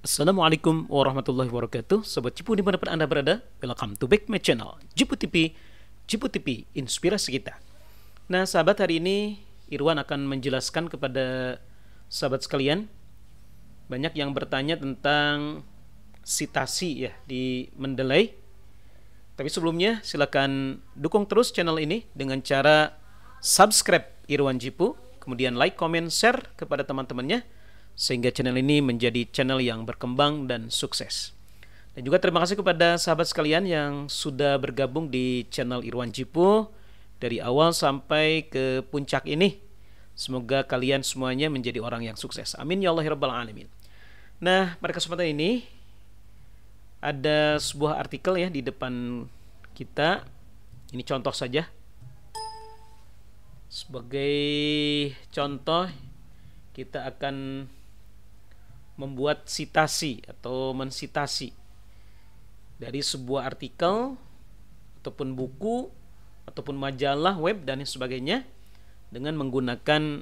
Assalamualaikum warahmatullahi wabarakatuh. Sobat Cipu di mana pun Anda berada Welcome to back my channel Cipu TV Cipu TV Inspirasi kita. Nah sahabat hari ini Irwan akan menjelaskan kepada sahabat sekalian Banyak yang bertanya tentang Sitasi ya di Mendeley. Tapi sebelumnya silakan dukung terus channel ini Dengan cara subscribe Irwan Cipu Kemudian like, comment, share kepada teman-temannya sehingga channel ini menjadi channel yang berkembang dan sukses. Dan juga terima kasih kepada sahabat sekalian yang sudah bergabung di channel Irwan Cipu dari awal sampai ke puncak ini. Semoga kalian semuanya menjadi orang yang sukses. Amin ya Allah Rabbal Alamin. Nah, pada kesempatan ini ada sebuah artikel ya di depan kita. Ini contoh saja. Sebagai contoh kita akan membuat sitasi atau mensitasi dari sebuah artikel ataupun buku ataupun majalah web dan sebagainya dengan menggunakan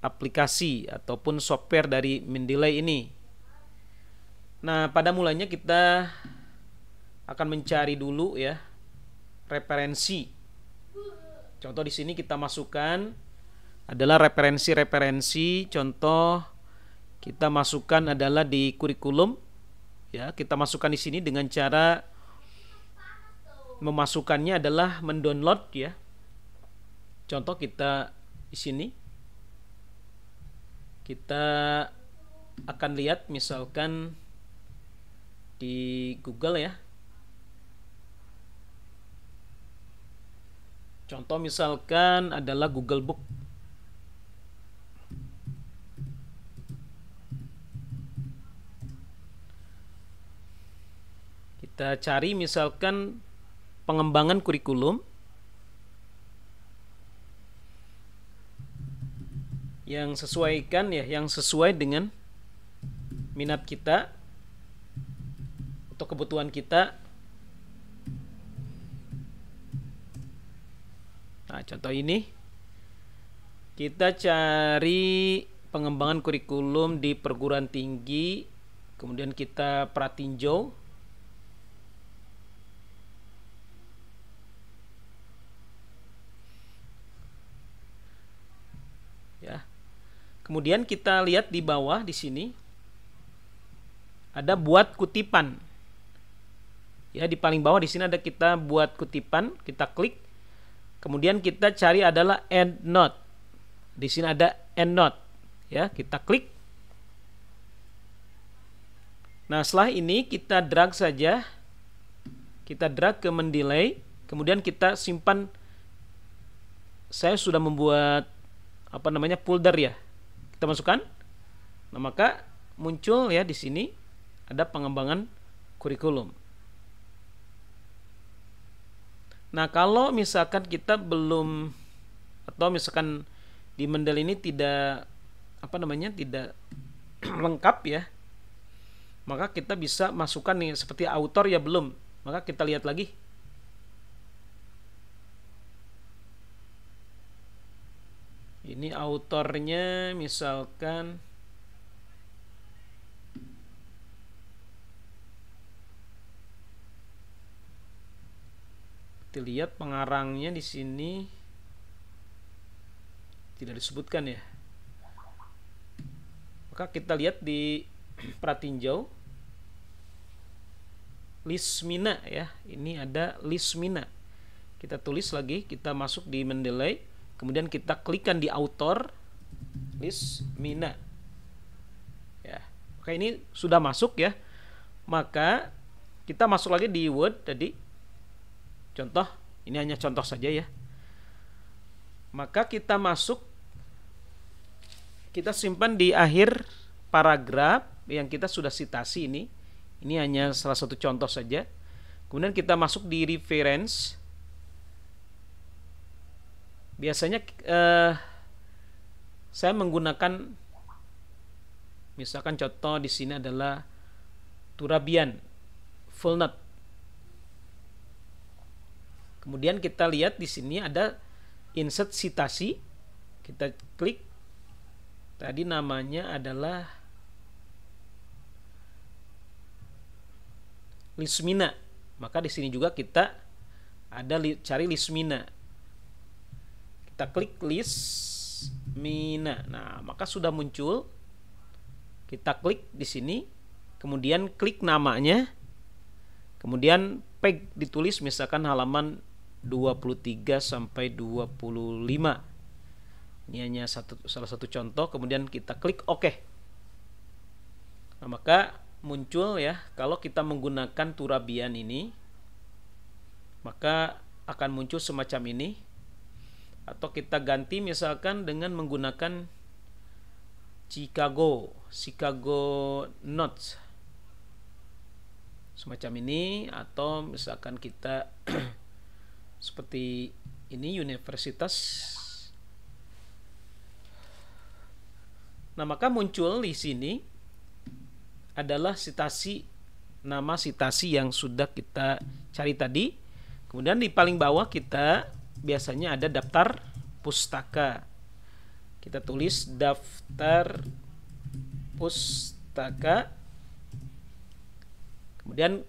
aplikasi ataupun software dari Mendeley ini. Nah, pada mulanya kita akan mencari dulu ya referensi. Contoh di sini kita masukkan adalah referensi-referensi contoh kita masukkan adalah di kurikulum ya. Kita masukkan di sini dengan cara memasukkannya adalah mendownload ya. Contoh kita di sini. Kita akan lihat misalkan di Google ya. Contoh misalkan adalah Google Book kita cari misalkan pengembangan kurikulum. Yang sesuaikan ya yang sesuai dengan minat kita atau kebutuhan kita. Nah contoh ini. Kita cari pengembangan kurikulum di perguruan tinggi kemudian kita pratinjau Kemudian kita lihat di bawah di sini ada buat kutipan. Ya, di paling bawah di sini ada kita buat kutipan, kita klik. Kemudian kita cari adalah end note. Di sini ada end note. Ya, kita klik. Nah, setelah ini kita drag saja. Kita drag ke mendelay, kemudian kita simpan saya sudah membuat apa namanya folder ya kita masukkan. Nah, maka muncul ya di sini ada pengembangan kurikulum. Nah, kalau misalkan kita belum atau misalkan di Mendel ini tidak apa namanya tidak lengkap ya, maka kita bisa masukkan nih seperti autor ya belum, maka kita lihat lagi ini autornya misalkan kita lihat pengarangnya di sini. Tidak disebutkan ya. Maka kita lihat di pratinjau. Lismina ya. Ini ada Lismina. Kita tulis lagi kita masuk di Mendeley kemudian kita klikkan di author list mina. Ya. Oke ini sudah masuk ya. Maka kita masuk lagi di word tadi. Contoh ini hanya contoh saja ya. Maka kita masuk kita simpan di akhir paragraf yang kita sudah citasi ini. Ini hanya salah satu contoh saja. Kemudian kita masuk di reference biasanya uh, saya menggunakan misalkan contoh di sini adalah Turabian full note. Kemudian kita lihat di sini ada insert citasi. Kita klik. Tadi namanya adalah Lismina. Maka di sini juga kita ada cari Lismina. Kita klik Lismina. Nah, maka sudah muncul. Kita klik di sini, kemudian klik namanya. Kemudian peg ditulis misalkan halaman 23 sampai 25. Ini hanya satu salah satu contoh, kemudian kita klik OK. Nah, maka muncul ya kalau kita menggunakan turabian ini maka akan muncul semacam ini atau kita ganti misalkan dengan menggunakan Chicago Chicago Notes semacam ini atau misalkan kita seperti ini universitas nah maka muncul di sini adalah sitasi nama sitasi yang sudah kita cari tadi. Kemudian di paling bawah kita biasanya ada daftar pustaka. Kita tulis daftar pustaka. Kemudian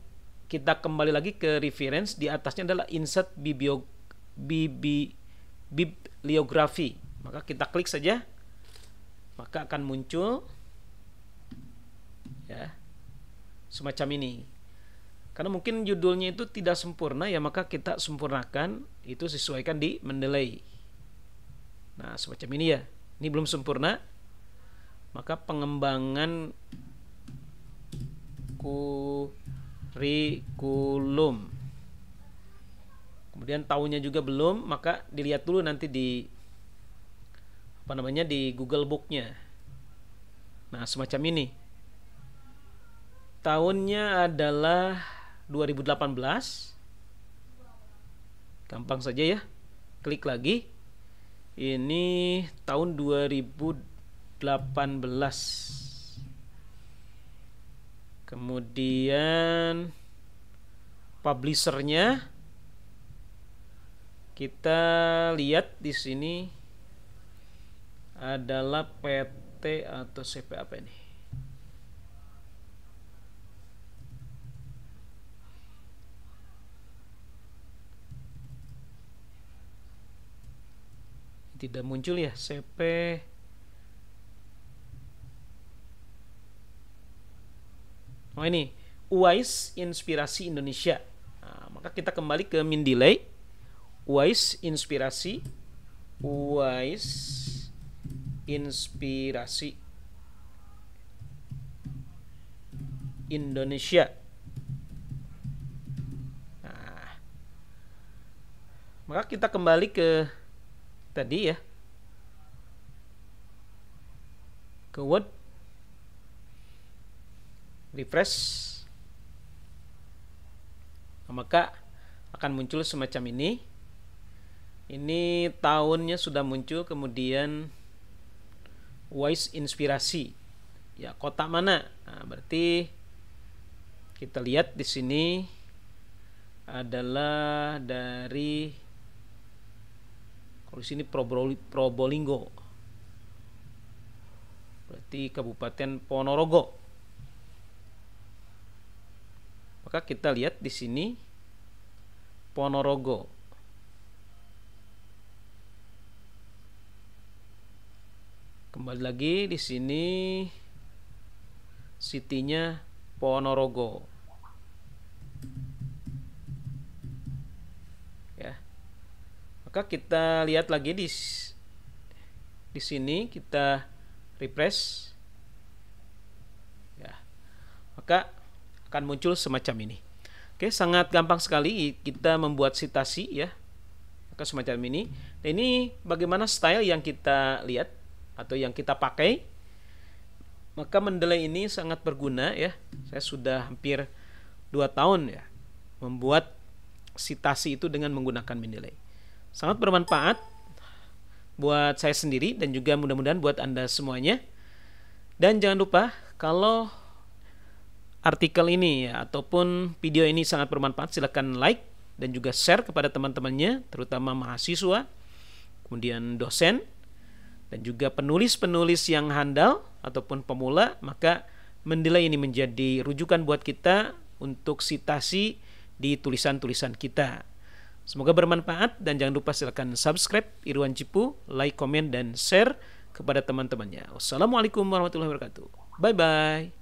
kita kembali lagi ke reference di atasnya adalah insert biblio, bibi, bibliografi. Maka kita klik saja. Maka akan muncul ya semacam ini karena mungkin judulnya itu tidak sempurna ya maka kita sempurnakan itu sesuaikan di Mendeley nah semacam ini ya. Ini belum sempurna maka pengembangan kurikulum. Kemudian tahunnya juga belum maka dilihat dulu nanti di apa namanya di Google Booknya. Nah semacam ini. Tahunnya adalah 2018 gampang saja ya. Klik lagi. Ini tahun 2018 kemudian publishernya. Kita lihat di sini adalah PT atau CP apa ini tidak muncul ya CP Oh ini. UAIS Inspirasi Indonesia. Nah, maka kita kembali ke Mindilay UAIS Inspirasi. UAIS Inspirasi Indonesia. Nah, maka kita kembali ke tadi ya. Ke Word. Refresh. Maka akan muncul semacam ini. Ini tahunnya sudah muncul kemudian wise inspirasi. Ya kotak mana? Nah, berarti kita lihat di sini adalah dari kalau di sini Probolinggo. Berarti Kabupaten Ponorogo. Maka kita lihat di sini Ponorogo. Kembali lagi di sini city-nya Ponorogo. Maka kita lihat lagi di di sini kita refresh. Ya. Maka akan muncul semacam ini. Oke sangat gampang sekali kita membuat citasi ya. Maka semacam ini. Nah, ini bagaimana style yang kita lihat atau yang kita pakai? Maka Mendeley ini sangat berguna ya. Saya sudah hampir dua tahun ya membuat citasi itu dengan menggunakan Mendeley sangat bermanfaat buat saya sendiri dan juga mudah-mudahan buat Anda semuanya. Dan jangan lupa kalau artikel ini ya, ataupun video ini sangat bermanfaat silahkan like dan juga share kepada teman-temannya terutama mahasiswa kemudian dosen dan juga penulis-penulis yang handal ataupun pemula maka menilai ini menjadi rujukan buat kita untuk sitasi di tulisan-tulisan kita. Semoga bermanfaat dan jangan lupa silakan subscribe Irwan Cipu, like, komen, dan share kepada teman-temannya. Wassalamualaikum warahmatullahi wabarakatuh. Bye-bye.